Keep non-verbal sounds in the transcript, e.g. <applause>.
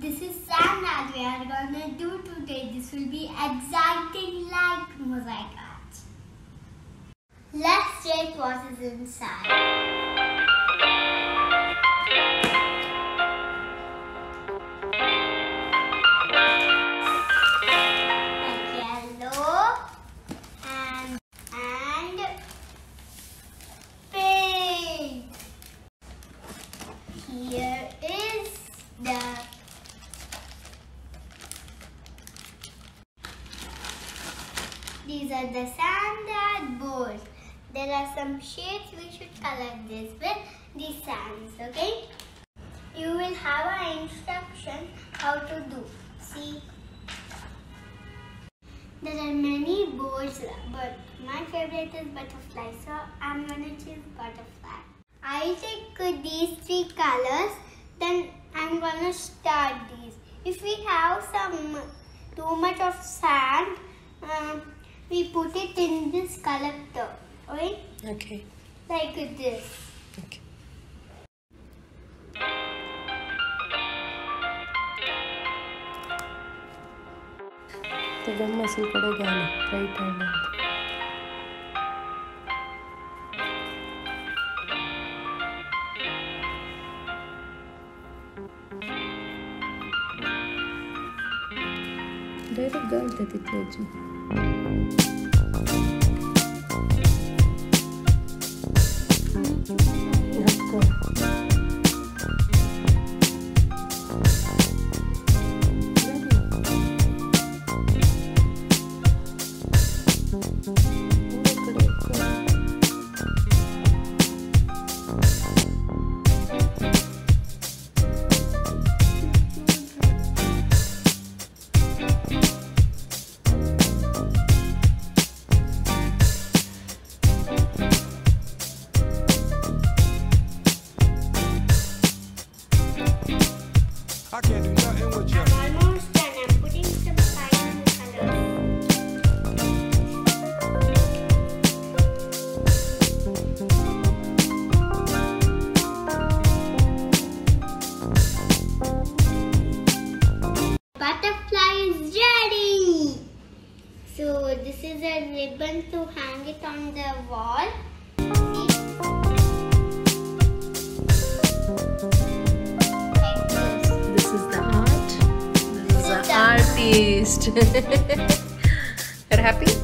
This is sand that we are gonna do today. This will be exciting like mosaic art. Let's check what is inside. These are the sand art boards. There are some shapes we should color this with these sands, okay? You will have an instruction how to do. See? There are many boards, but my favorite is butterfly, so I'm gonna choose butterfly. I'll take these three colors, then I'm gonna start these. If we have some too much of sand, um, we put it in this collector, right? Okay. Like this. Okay. The gum muscle a gun, right hand. Direct gum that it Thank you. I'm almost done. I'm putting some. Butterfly is ready. So this is a ribbon to hang it on the wall. Artist. You're <laughs> happy?